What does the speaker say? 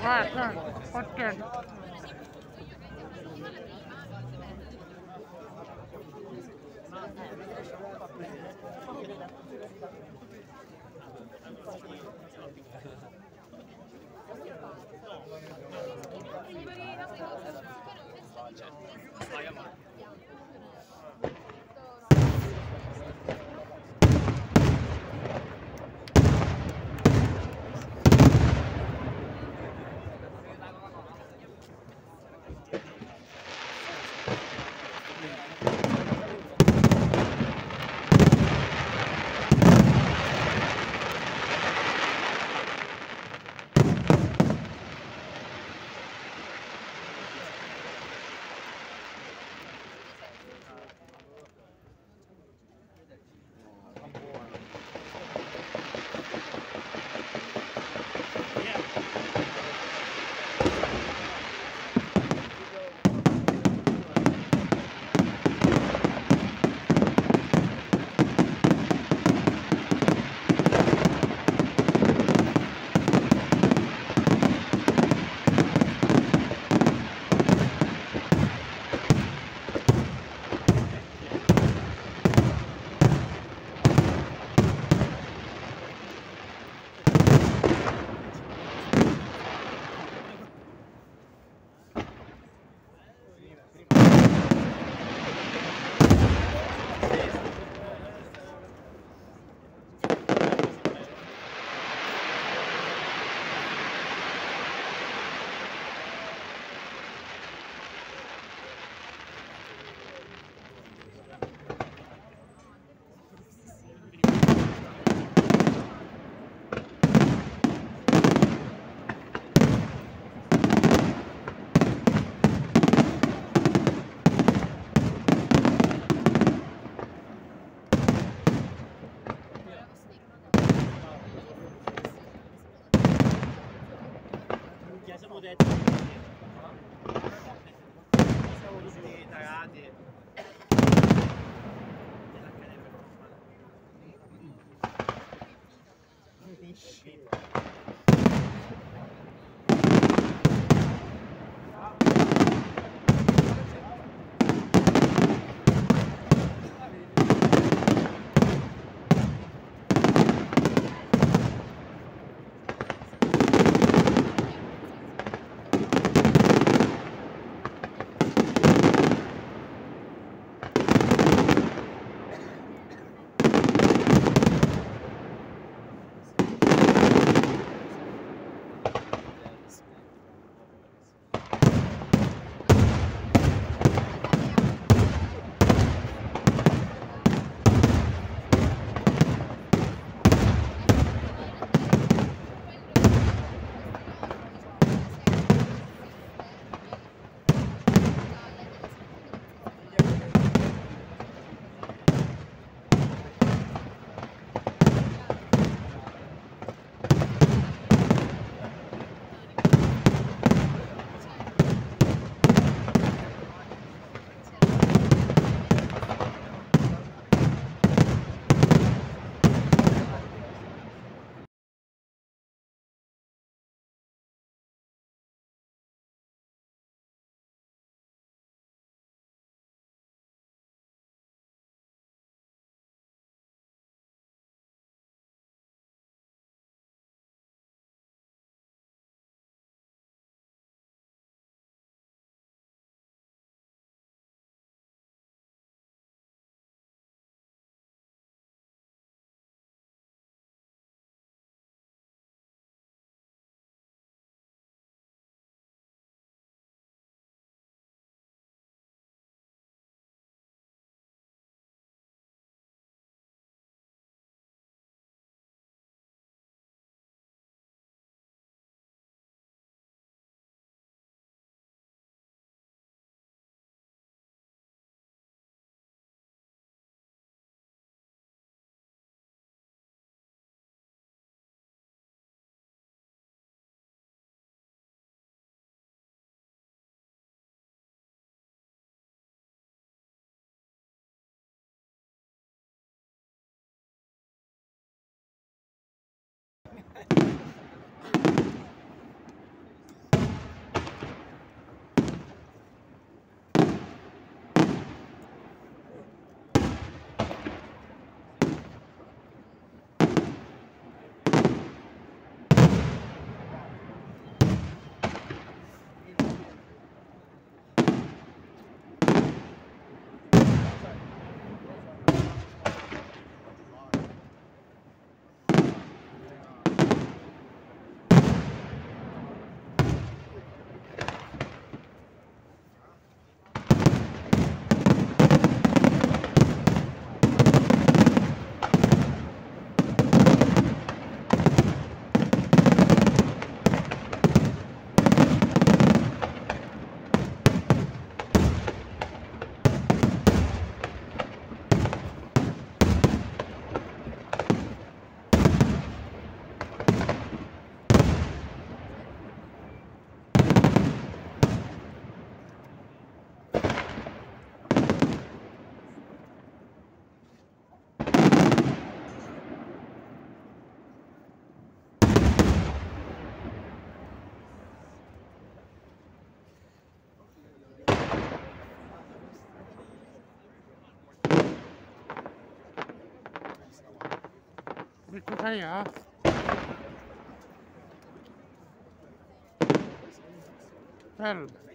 Verkligen. Sporten. shit. Mi tutaj ja. Help.